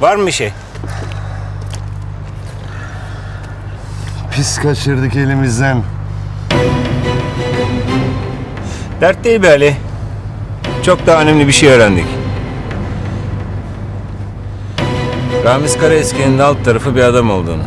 Var mı bir şey? Pis kaçırdık elimizden. Dert değil be Ali. Çok daha önemli bir şey öğrendik. Ramiz Karaeski'nin alt tarafı bir adam olduğunu.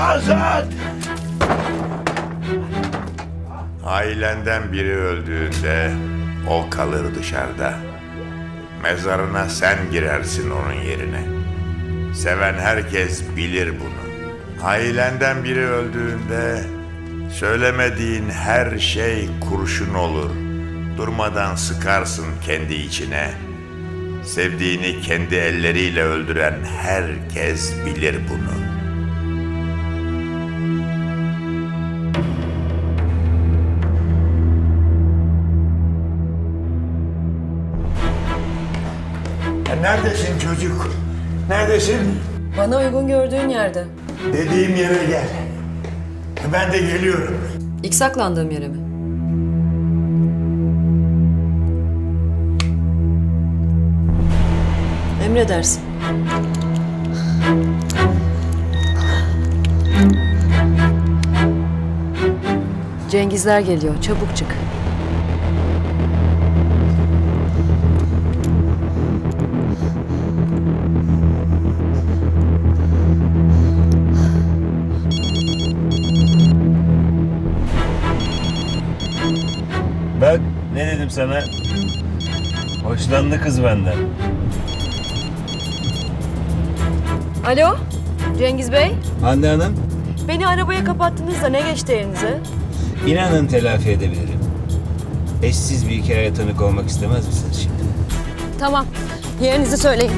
Azat! Ailenden biri öldüğünde o kalır dışarıda. Mezarına sen girersin onun yerine. Seven herkes bilir bunu. Ailenden biri öldüğünde söylemediğin her şey kurşun olur. Durmadan sıkarsın kendi içine. Sevdiğini kendi elleriyle öldüren herkes bilir bunu. Neredesin çocuk? Neredesin? Bana uygun gördüğün yerde. Dediğim yere gel. Ben de geliyorum. İlk saklandığım yere mi? Emredersin. Cengizler geliyor. Çabuk çık. Dedim sana? Hoşlandı kız benden. Alo? Cengiz Bey? Hande Hanım, Beni arabaya kapattınız da ne geçti elinize? inanın telafi edebilirim. Eşsiz bir hikayeye tanık olmak istemez misiniz şimdi? Tamam. Yerinizi söyleyin.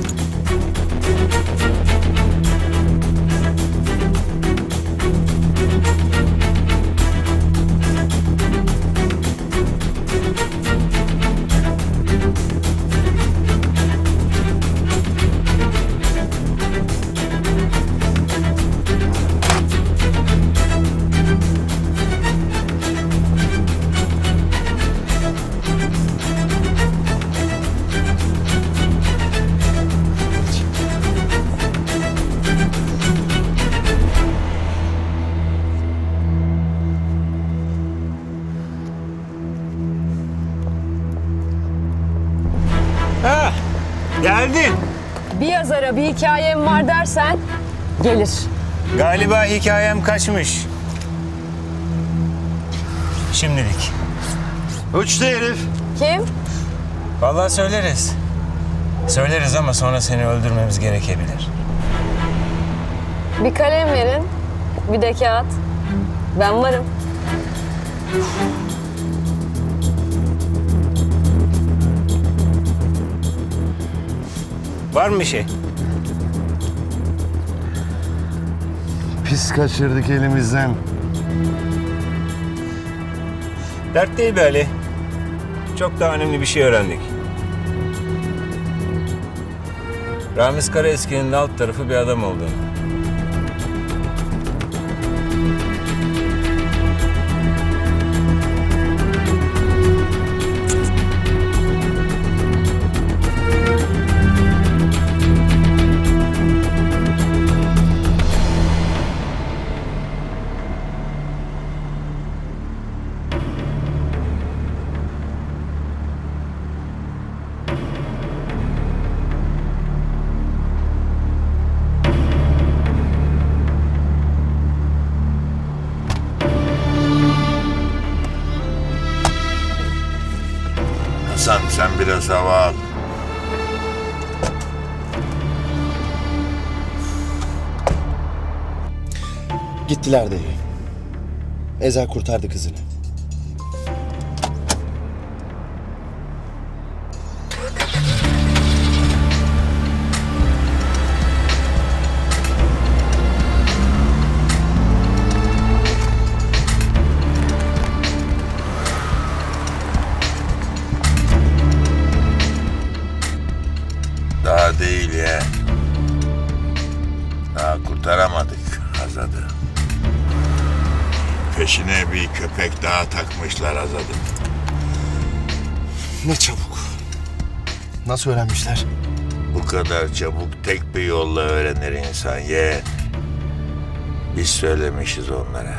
Geldin. Bir yazara bir hikayem var dersen gelir. Galiba hikayem kaçmış. Şimdilik. Uçtu herif. Kim? Vallahi söyleriz. Söyleriz ama sonra seni öldürmemiz gerekebilir. Bir kalem verin. Bir de kağıt. Ben varım. Var mı bir şey? Pis kaçırdık elimizden. Dert değil be Ali. Çok daha önemli bir şey öğrendik. Ramiz Karaeski'nin alt tarafı bir adam olduğunu. Biraz hava. Gittiler de. Ezel kurtardı kızını. Azad'ı. Peşine bir köpek daha takmışlar Azad'ın. Ne çabuk. Nasıl öğrenmişler? Bu kadar çabuk tek bir yolla öğrenir insan ye. Biz söylemişiz onlara.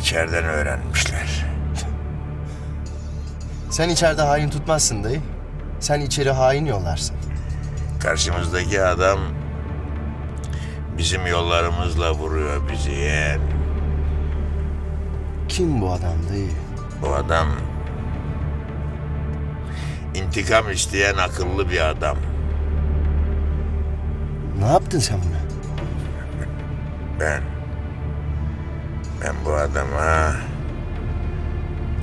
İçeriden öğrenmişler. Sen içeride hain tutmazsın dayı. Sen içeri hain yollarsın. Karşımızdaki adam bizim yollarımızla vuruyor bizi yeğen. Kim bu adam dayı? Bu adam intikam isteyen akıllı bir adam. Ne yaptın sen buna? Ben ben bu adama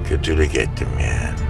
kötülük ettim ya.